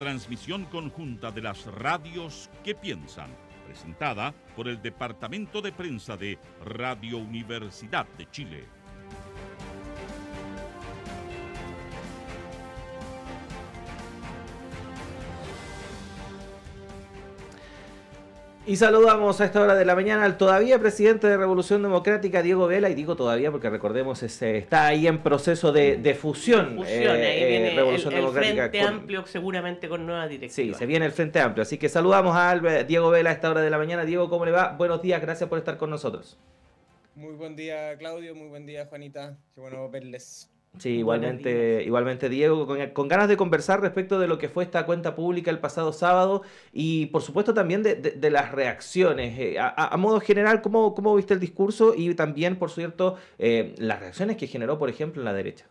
Transmisión conjunta de las radios que piensan, presentada por el Departamento de Prensa de Radio Universidad de Chile. Y saludamos a esta hora de la mañana al todavía presidente de Revolución Democrática, Diego Vela, y digo todavía porque recordemos, ese, está ahí en proceso de, de fusión. fusión eh, ahí viene Revolución el, el Frente Amplio, seguramente con nueva dirección. Sí, se viene el Frente Amplio. Así que saludamos a Diego Vela a esta hora de la mañana. Diego, ¿cómo le va? Buenos días, gracias por estar con nosotros. Muy buen día, Claudio. Muy buen día, Juanita. Qué bueno verles. Sí, igualmente, igualmente Diego, con, ganas de conversar respecto de lo que fue esta cuenta pública el pasado sábado y por supuesto también de, las reacciones. Eh, a, modo general, ¿cómo, ¿cómo, viste el discurso y también, por cierto, eh, las reacciones que generó, por ejemplo, en la derecha?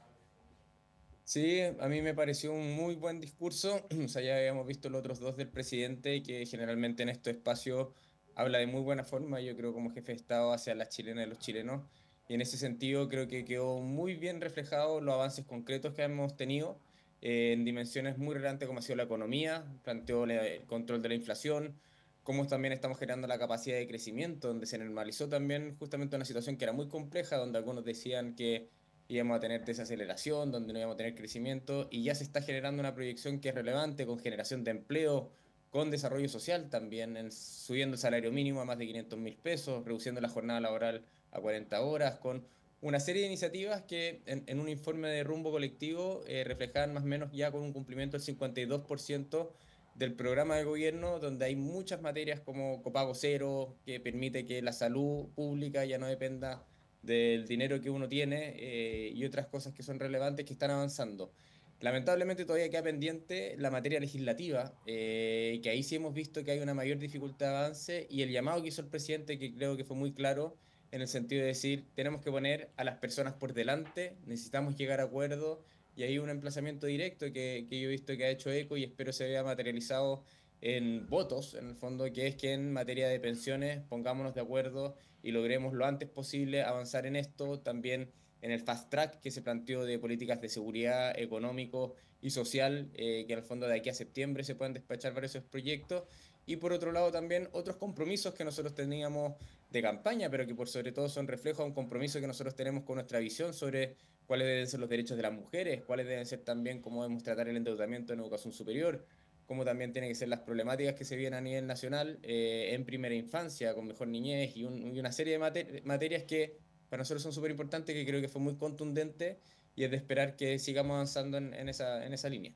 Sí, a mí me pareció un muy buen discurso. O sea, ya habíamos visto los otros dos del presidente que generalmente en este espacio habla de muy buena forma, yo creo como jefe de Estado hacia las chilenas y los chilenos y en ese sentido creo que quedó muy bien reflejado los avances concretos que hemos tenido eh, en dimensiones muy relevantes como ha sido la economía, planteó el control de la inflación, cómo también estamos generando la capacidad de crecimiento, donde se normalizó también justamente una situación que era muy compleja, donde algunos decían que íbamos a tener desaceleración, donde no íbamos a tener crecimiento, y ya se está generando una proyección que es relevante con generación de empleo, con desarrollo social también, subiendo el salario mínimo a más de 500 mil pesos, reduciendo la jornada laboral a 40 horas, con una serie de iniciativas que en, un informe de rumbo colectivo eh, reflejan más o menos ya con un cumplimiento del 52% del programa de gobierno, donde hay muchas materias como copago cero, que permite que la salud pública ya no dependa del dinero que uno tiene eh, y otras cosas que son relevantes que están avanzando. Lamentablemente todavía queda pendiente la materia legislativa, eh, que ahí sí hemos visto que hay una mayor dificultad de avance y el llamado que hizo el presidente, que creo que fue muy claro, en el sentido de decir, tenemos que poner a las personas por delante, necesitamos llegar a acuerdo y hay un emplazamiento directo que, que yo he visto que ha hecho eco y espero se vea materializado en votos, en el fondo, que es que en materia de pensiones pongámonos de acuerdo y logremos lo antes posible avanzar en esto, también en el fast track que se planteó de políticas de seguridad económico y social, eh, que en el fondo de aquí a septiembre se puedan despachar varios proyectos. Y por otro lado también otros compromisos que nosotros teníamos de campaña, pero que por sobre todo son reflejo de un compromiso que nosotros tenemos con nuestra visión sobre cuáles deben ser los derechos de las mujeres, cuáles deben ser también cómo debemos tratar el endeudamiento en educación superior, cómo también tienen que ser las problemáticas que se vienen a nivel nacional eh, en primera infancia, con mejor niñez y, una serie de materias que para nosotros son súper importantes, que creo que fue muy contundente y es de esperar que sigamos avanzando en, esa, en esa línea.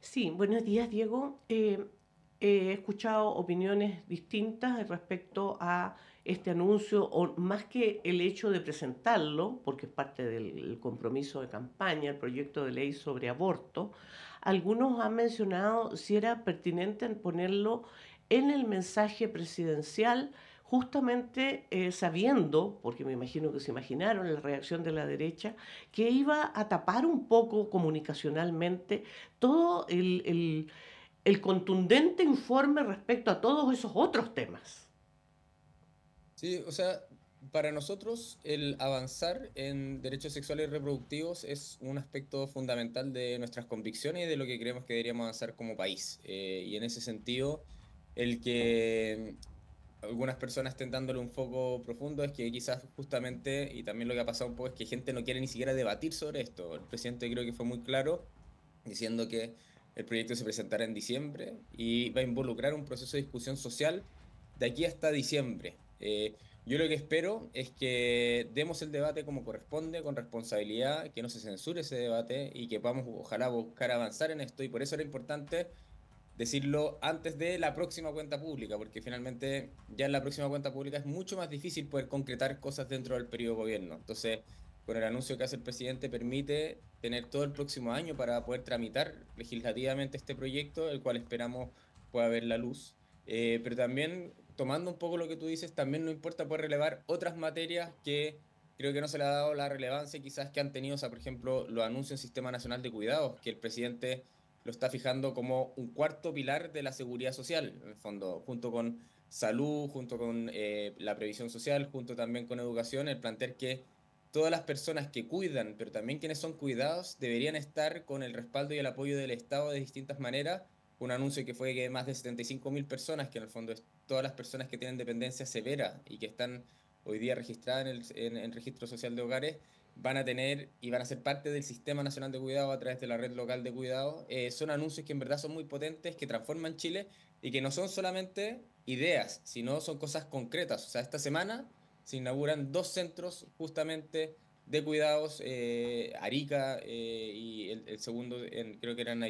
Sí, buenos días, Diego. Eh, he escuchado opiniones distintas respecto a este anuncio, o más que el hecho de presentarlo, porque es parte del compromiso de campaña, el proyecto de ley sobre aborto, algunos han mencionado si era pertinente ponerlo en el mensaje presidencial, justamente eh, sabiendo, porque me imagino que se imaginaron la reacción de la derecha, que iba a tapar un poco comunicacionalmente todo el el contundente informe respecto a todos esos otros temas. Sí, o sea, para nosotros el avanzar en derechos sexuales y reproductivos es un aspecto fundamental de nuestras convicciones y de lo que creemos que deberíamos avanzar como país. Eh, y en ese sentido, el que algunas personas estén dándole un foco profundo es que quizás justamente, y también lo que ha pasado un poco es que gente no quiere ni siquiera debatir sobre esto. El presidente creo que fue muy claro diciendo que el proyecto se presentará en diciembre y va a involucrar un proceso de discusión social de aquí hasta diciembre. Eh, yo lo que espero es que demos el debate como corresponde, con responsabilidad, que no se censure ese debate y que podamos, ojalá, buscar avanzar en esto. Y por eso era importante decirlo antes de la próxima cuenta pública, porque finalmente ya en la próxima cuenta pública es mucho más difícil poder concretar cosas dentro del periodo de gobierno. Entonces, con el anuncio que hace el presidente, permite tener todo el próximo año para poder tramitar legislativamente este proyecto, el cual esperamos pueda ver la luz. Eh, pero también, tomando un poco lo que tú dices, también no importa poder relevar otras materias que creo que no se le ha dado la relevancia quizás que han tenido, o sea, por ejemplo, los anuncios en Sistema Nacional de Cuidados, que el presidente lo está fijando como un cuarto pilar de la seguridad social, en el fondo, junto con salud, junto con eh, la previsión social, junto también con educación, el plantear que todas las personas que cuidan, pero también quienes son cuidados, deberían estar con el respaldo y el apoyo del Estado de distintas maneras un anuncio que fue que más de 75 mil personas, que en el fondo es todas las personas que tienen dependencia severa y que están hoy día registradas en el, registro social de hogares, van a tener y van a ser parte del Sistema Nacional de Cuidado a través de la red local de cuidado. Eh, son anuncios que en verdad son muy potentes, que transforman Chile y que no son solamente ideas, sino son cosas concretas. O sea, esta semana se inauguran dos centros justamente de cuidados, eh, Arica eh, y el, segundo creo que era en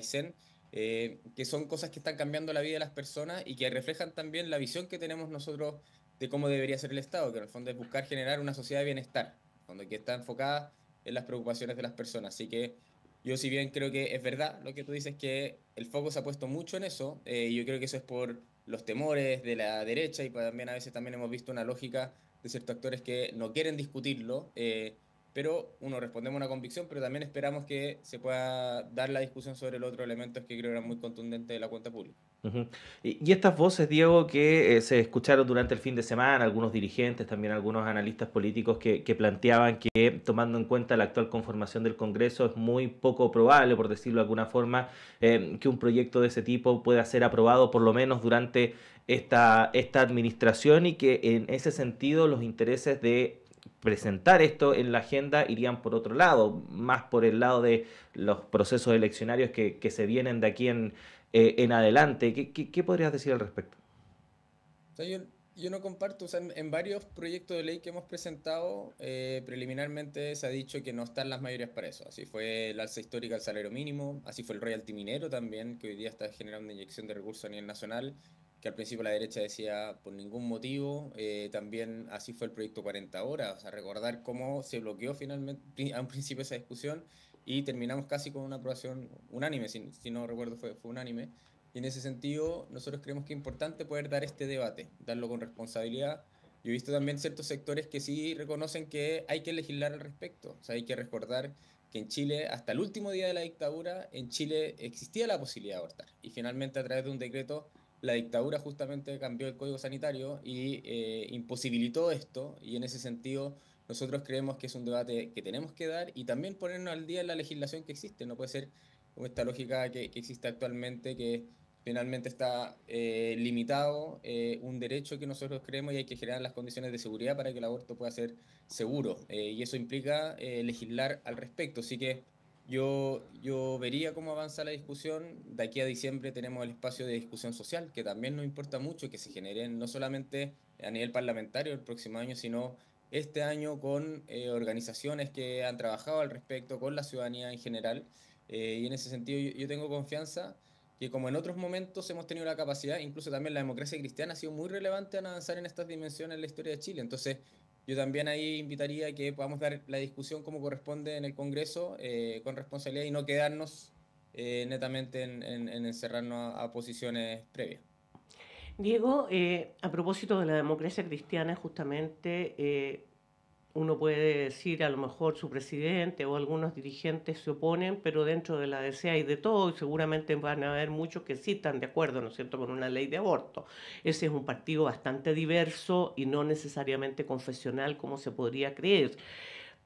eh, que son cosas que están cambiando la vida de las personas y que reflejan también la visión que tenemos nosotros de cómo debería ser el Estado, que en el fondo es buscar generar una sociedad de bienestar, cuando que está enfocada en las preocupaciones de las personas. Así que yo si bien creo que es verdad lo que tú dices, que el foco se ha puesto mucho en eso, y yo creo que eso es por los temores de la derecha y también a veces también hemos visto una lógica de ciertos actores que no quieren discutirlo. Eh, pero uno respondemos una convicción, pero también esperamos que se pueda dar la discusión sobre los otros elementos que creo eran muy contundentes de la cuenta pública. y, estas voces, Diego, que eh, se escucharon durante el fin de semana, algunos dirigentes, también algunos analistas políticos que, planteaban que tomando en cuenta la actual conformación del Congreso es muy poco probable, por decirlo de alguna forma, eh, que un proyecto de ese tipo pueda ser aprobado por lo menos durante esta, esta administración y que en ese sentido los intereses de presentar esto en la agenda irían por otro lado, más por el lado de los procesos eleccionarios que, se vienen de aquí en, eh, en adelante. ¿Qué, ¿Qué, podrías decir al respecto? yo, no comparto, o sea, en, varios proyectos de ley que hemos presentado, eh, preliminarmente se ha dicho que no están las mayorías para eso. Así fue el alza histórica del salario mínimo, así fue el royalty minero también, que hoy día está generando una inyección de recursos a nivel nacional que al principio la derecha decía por ningún motivo, eh, también así fue el proyecto 40 horas, o sea, recordar cómo se bloqueó finalmente a un principio esa discusión y terminamos casi con una aprobación unánime, si, si no recuerdo fue, fue unánime, y en ese sentido nosotros creemos que es importante poder dar este debate, darlo con responsabilidad. Yo he visto también ciertos sectores que sí reconocen que hay que legislar al respecto, o sea, hay que recordar que en Chile, hasta el último día de la dictadura, en Chile existía la posibilidad de abortar. Y finalmente a través de un decreto la dictadura justamente cambió el código sanitario y eh, imposibilitó esto y en ese sentido nosotros creemos que es un debate que tenemos que dar y también ponernos al día en la legislación que existe. No puede ser como esta lógica que, existe actualmente que finalmente está eh, limitado eh, un derecho que nosotros creemos y hay que generar las condiciones de seguridad para que el aborto pueda ser seguro. y eso implica legislar al respecto. Así que yo, vería cómo avanza la discusión. De aquí a diciembre tenemos el espacio de discusión social, que también nos importa mucho que se generen no solamente a nivel parlamentario el próximo año, sino este año con eh, organizaciones que han trabajado al respecto, con la ciudadanía en general. Eh, y en ese sentido yo, yo, tengo confianza que como en otros momentos hemos tenido la capacidad, incluso también la democracia cristiana ha sido muy relevante en avanzar en estas dimensiones en la historia de Chile. Entonces, yo también ahí invitaría que podamos dar la discusión como corresponde en el Congreso, eh, con responsabilidad y no quedarnos eh, netamente en, encerrarnos a, posiciones previas. Diego, eh, a propósito de la democracia cristiana, justamente uno puede decir, a lo mejor su presidente o algunos dirigentes se oponen, pero dentro de la DC hay de todo y seguramente van a haber muchos que sí están de acuerdo, ¿no es cierto?, con una ley de aborto. Ese es un partido bastante diverso y no necesariamente confesional como se podría creer.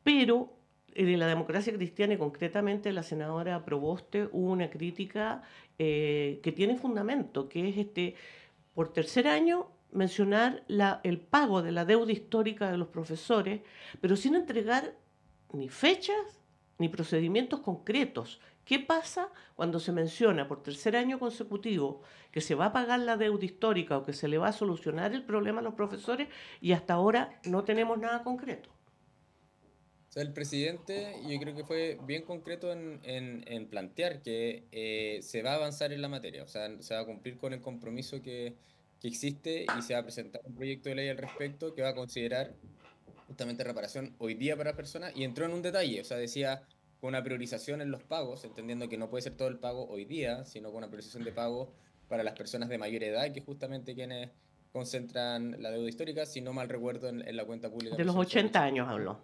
Pero en la democracia cristiana y concretamente la senadora Proboste hubo una crítica eh, que tiene fundamento, que es este, por tercer año mencionar el pago de la deuda histórica de los profesores, pero sin entregar ni fechas ni procedimientos concretos. ¿Qué pasa cuando se menciona por tercer año consecutivo que se va a pagar la deuda histórica o que se le va a solucionar el problema a los profesores y hasta ahora no tenemos nada concreto? el presidente yo creo que fue bien concreto en, plantear que eh, se va a avanzar en la materia, o sea, se va a cumplir con el compromiso que, que existe y se va a presentar un proyecto de ley al respecto que va a considerar justamente reparación hoy día para personas y entró en un detalle, o sea, decía con una priorización en los pagos, entendiendo que no puede ser todo el pago hoy día, sino con una priorización de pago para las personas de mayor edad, que justamente quienes concentran la deuda histórica, si no mal recuerdo, en, la cuenta pública. De los 80 años habló.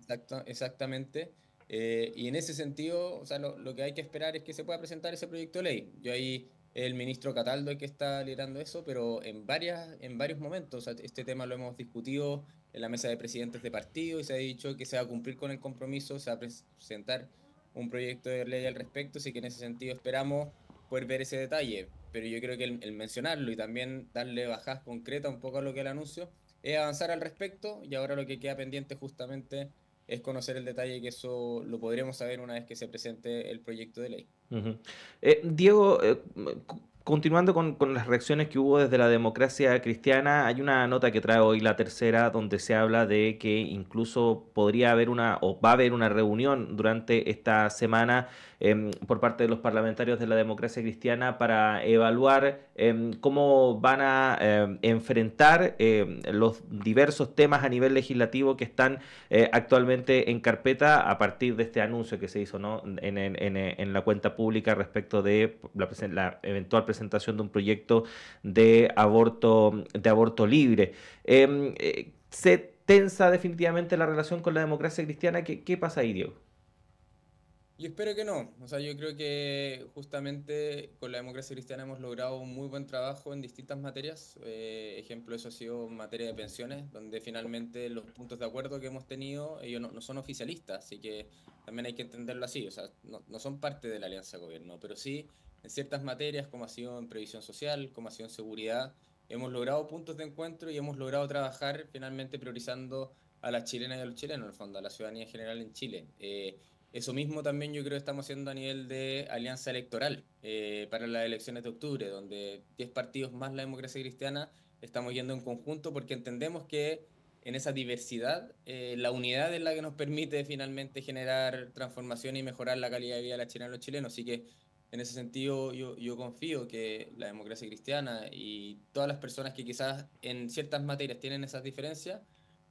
Exacto, exactamente. Eh, y en ese sentido, o sea, lo, lo, que hay que esperar es que se pueda presentar ese proyecto de ley. Yo ahí el ministro Cataldo el que está liderando eso, pero en, varias, en varios momentos. este tema lo hemos discutido en la mesa de presidentes de partido y se ha dicho que se va a cumplir con el compromiso, se va a presentar un proyecto de ley al respecto, así que en ese sentido esperamos poder ver ese detalle. pero yo creo que el, mencionarlo y también darle bajadas concretas un poco a lo que el anuncio es avanzar al respecto y ahora lo que queda pendiente justamente es conocer el detalle que eso lo podremos saber una vez que se presente el proyecto de ley. Eh, Diego, eh, continuando con, las reacciones que hubo desde la democracia cristiana, hay una nota que trae hoy la tercera donde se habla de que incluso podría haber una o va a haber una reunión durante esta semana em, por parte de los parlamentarios de la democracia cristiana para evaluar em, cómo van a em, enfrentar los diversos temas a nivel legislativo que están eh, actualmente en carpeta a partir de este anuncio que se hizo ¿no? en, la cuenta pública respecto de la, la eventual presentación presentación de un proyecto de aborto, de aborto libre. Em, eh, ¿Se tensa definitivamente la relación con la democracia cristiana? ¿Qué, qué pasa ahí, Diego? Yo espero que no. O sea, yo creo que justamente con la democracia cristiana hemos logrado un muy buen trabajo en distintas materias. Eh, ejemplo, eso ha sido en materia de pensiones, donde finalmente los puntos de acuerdo que hemos tenido, ellos no, son oficialistas, así que también hay que entenderlo así. O sea, no, no son parte de la alianza de gobierno, pero sí en ciertas materias, como ha sido en previsión social, como ha sido en seguridad, hemos logrado puntos de encuentro y hemos logrado trabajar finalmente priorizando a las chilenas y a los chilenos, en el fondo, a la ciudadanía en general en Chile. Eh, eso mismo también yo creo que estamos haciendo a nivel de alianza electoral eh, para las elecciones de octubre, donde 10 partidos más la democracia cristiana estamos yendo en conjunto porque entendemos que en esa diversidad, eh, la unidad es la que nos permite finalmente generar transformación y mejorar la calidad de vida de las chilenas y los chilenos. Así que en ese sentido, yo, confío que la democracia cristiana y todas las personas que quizás en ciertas materias tienen esas diferencias,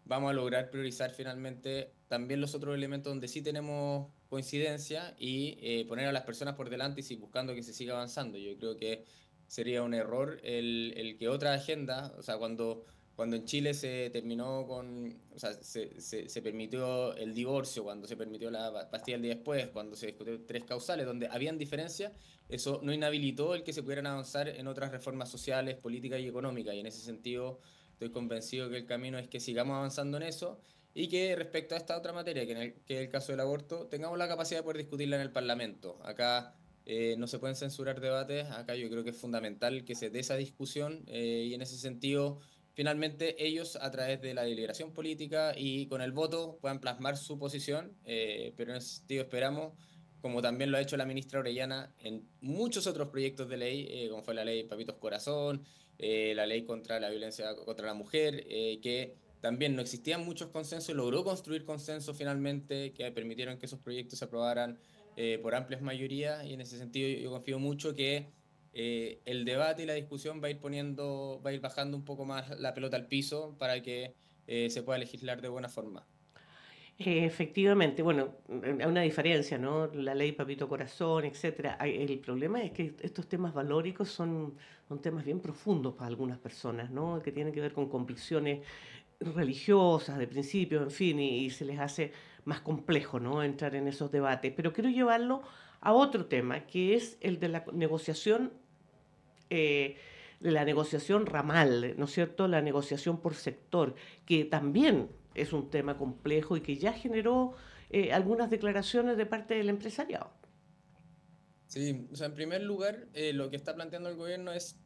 vamos a lograr priorizar finalmente también los otros elementos donde sí tenemos coincidencia y eh, poner a las personas por delante y sí, buscando que se siga avanzando. Yo creo que sería un error el, el que otra agenda, o sea, cuando cuando en Chile se terminó con, o sea, se, se, permitió el divorcio, cuando se permitió la pastilla el día después, cuando se discutió tres causales, donde habían diferencias, eso no inhabilitó el que se pudieran avanzar en otras reformas sociales, políticas y económicas. Y en ese sentido estoy convencido que el camino es que sigamos avanzando en eso y que respecto a esta otra materia, que, en el, que es el caso del aborto, tengamos la capacidad de poder discutirla en el Parlamento. Acá eh, no se pueden censurar debates, acá yo creo que es fundamental que se dé esa discusión eh, y en ese sentido finalmente ellos a través de la deliberación política y con el voto puedan plasmar su posición, eh, pero en ese sentido esperamos, como también lo ha hecho la ministra Orellana en muchos otros proyectos de ley, eh, como fue la ley Papitos Corazón, eh, la ley contra la violencia contra la mujer, que también no existían muchos consensos, logró construir consensos finalmente que permitieron que esos proyectos se aprobaran por amplias mayorías. Y en ese sentido yo confío mucho que eh, el debate y la discusión va a ir poniendo, va a ir bajando un poco más la pelota al piso para que eh, se pueda legislar de buena forma. Eh, efectivamente, bueno, hay una diferencia, ¿no? La ley Papito Corazón, etcétera. El problema es que estos temas valóricos son, son temas bien profundos para algunas personas, ¿no? Que tienen que ver con convicciones religiosas, de principios, en fin, y, y se les hace más complejo, ¿no? Entrar en esos debates. Pero quiero llevarlo a otro tema, que es el de la negociación eh, la negociación ramal, ¿no es cierto? La negociación por sector, que también es un tema complejo y que ya generó eh, algunas declaraciones de parte del empresariado. Sí, o sea, en primer lugar, eh, lo que está planteando el gobierno es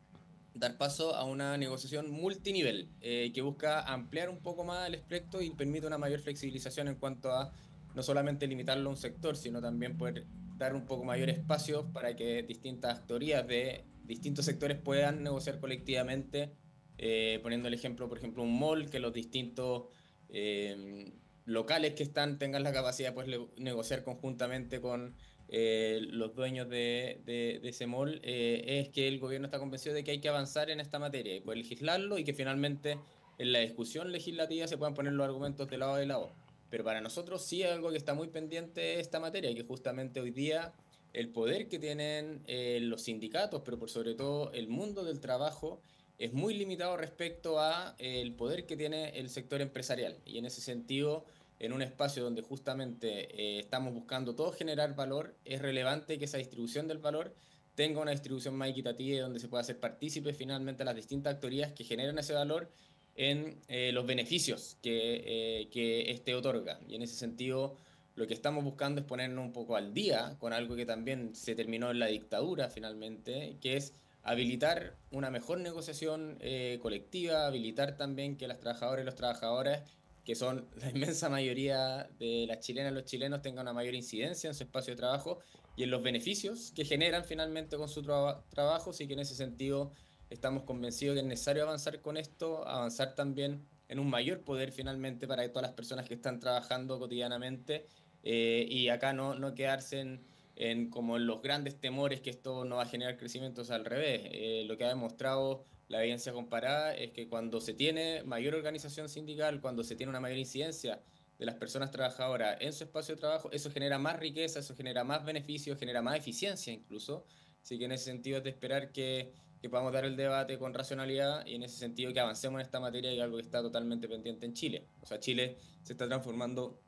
dar paso a una negociación multinivel que busca ampliar un poco más el espectro y permite una mayor flexibilización en cuanto a no solamente limitarlo a un sector, sino también poder dar un poco mayor espacio para que distintas teorías de distintos sectores puedan negociar colectivamente, eh, poniendo el ejemplo, por ejemplo, un mall, que los distintos eh, locales que están tengan la capacidad de pues, negociar conjuntamente con eh, los dueños de, de, ese mall, es que el gobierno está convencido de que hay que avanzar en esta materia y poder legislarlo y que finalmente en la discusión legislativa se puedan poner los argumentos de lado de lado. Pero para nosotros sí algo que está muy pendiente esta materia, que justamente hoy día el poder que tienen eh, los sindicatos, pero por sobre todo el mundo del trabajo, es muy limitado respecto a eh, el poder que tiene el sector empresarial. Y en ese sentido, en un espacio donde justamente eh, estamos buscando todo generar valor, es relevante que esa distribución del valor tenga una distribución más equitativa y donde se pueda hacer partícipe finalmente a las distintas actorías que generan ese valor en los beneficios que, que este otorga. Y en ese sentido, lo que estamos buscando es ponernos un poco al día con algo que también se terminó en la dictadura finalmente, que es habilitar una mejor negociación eh, colectiva, habilitar también que las trabajadoras y los trabajadores, que son la inmensa mayoría de las chilenas y los chilenos, tengan una mayor incidencia en su espacio de trabajo y en los beneficios que generan finalmente con su trabajo. Así que en ese sentido estamos convencidos que es necesario avanzar con esto, avanzar también en un mayor poder finalmente para todas las personas que están trabajando cotidianamente eh, y acá no, no quedarse en en como los grandes temores que esto no va a generar crecimiento, al revés. Eh, lo que ha demostrado la evidencia comparada es que cuando se tiene mayor organización sindical, cuando se tiene una mayor incidencia de las personas trabajadoras en su espacio de trabajo, eso genera más riqueza, eso genera más beneficios, genera más eficiencia incluso. Así que en ese sentido es de esperar que, que podamos dar el debate con racionalidad y en ese sentido que avancemos en esta materia y algo que está totalmente pendiente en Chile. O sea, Chile se está transformando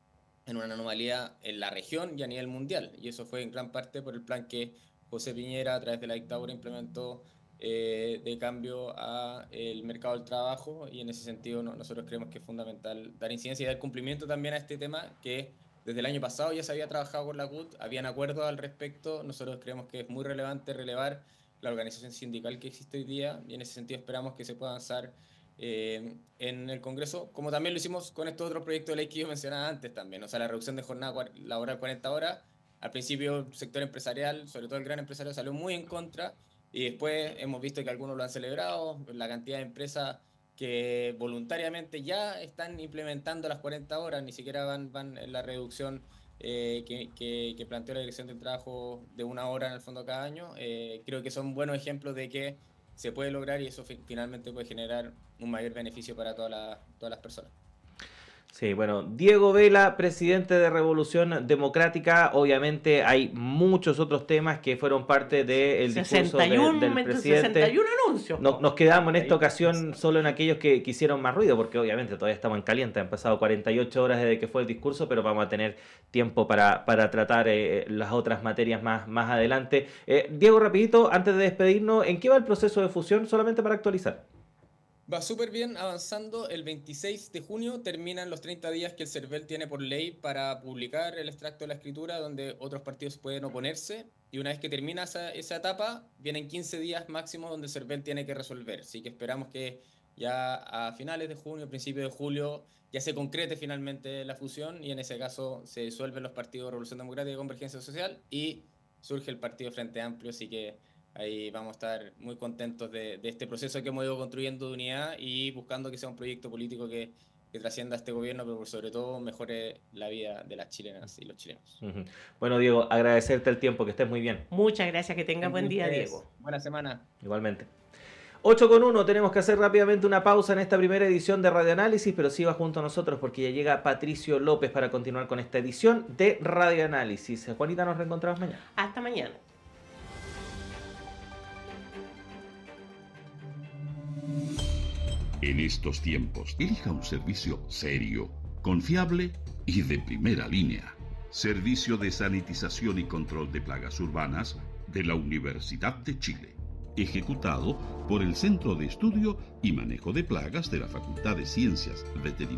en una anomalía en la región y a nivel mundial. Y eso fue en gran parte por el plan que José Piñera a través de la dictadura implementó eh, de cambio al mercado del trabajo y en ese sentido nosotros creemos que es fundamental dar incidencia y dar cumplimiento también a este tema que desde el año pasado ya se había trabajado con la CUT, habían acuerdos al respecto, nosotros creemos que es muy relevante relevar la organización sindical que existe hoy día y en ese sentido esperamos que se pueda avanzar eh, en el Congreso, como también lo hicimos con estos otros proyectos de ley que yo mencionaba antes también, o sea, la reducción de jornada laboral 40 horas, al principio el sector empresarial, sobre todo el gran empresario, salió muy en contra y después hemos visto que algunos lo han celebrado, la cantidad de empresas que voluntariamente ya están implementando las 40 horas, ni siquiera van, van en la reducción eh, que, que, planteó la Dirección del Trabajo de una hora en el fondo cada año. Eh, creo que son buenos ejemplos de que se puede lograr y eso finalmente puede generar un mayor beneficio para todas las personas. Sí, bueno, Diego Vela, presidente de Revolución Democrática. Obviamente hay muchos otros temas que fueron parte del discurso del presidente. 61 anuncios. nos quedamos en esta ocasión solo en aquellos que, quisieron más ruido, porque obviamente todavía estamos en caliente. Han pasado 48 horas desde que fue el discurso, pero vamos a tener tiempo para, para tratar eh, las otras materias más, más adelante. Eh, Diego, rapidito, antes de despedirnos, ¿en qué va el proceso de fusión? Solamente para actualizar. Va súper bien avanzando. El 26 de junio terminan los 30 días que el CERVEL tiene por ley para publicar el extracto de la escritura donde otros partidos pueden oponerse. Y una vez que termina esa, esa etapa, vienen 15 días máximos donde el CERVEL tiene que resolver. Así que esperamos que ya a finales de junio, principios de julio, ya se concrete finalmente la fusión y en ese caso se disuelven los partidos Revolución Democrática y Convergencia Social y surge el Partido Frente Amplio. Así que Ahí vamos a estar muy contentos de, este proceso que hemos ido construyendo de unidad y buscando que sea un proyecto político que, trascienda a este gobierno, pero sobre todo mejore la vida de las chilenas y los chilenos. Bueno, Diego, agradecerte el tiempo, que estés muy bien. Muchas gracias, que tengas buen día, Diego. Buena semana. Igualmente. 8 con 1, tenemos que hacer rápidamente una pausa en esta primera edición de Radio Análisis, pero siga junto a nosotros porque ya llega Patricio López para continuar con esta edición de Radio Análisis. Juanita, nos reencontramos mañana. Hasta mañana. En estos tiempos, elija un servicio serio, confiable y de primera línea. Servicio de Sanitización y Control de Plagas Urbanas de la Universidad de Chile. Ejecutado por el Centro de Estudio y Manejo de Plagas de la Facultad de Ciencias Veterinarias.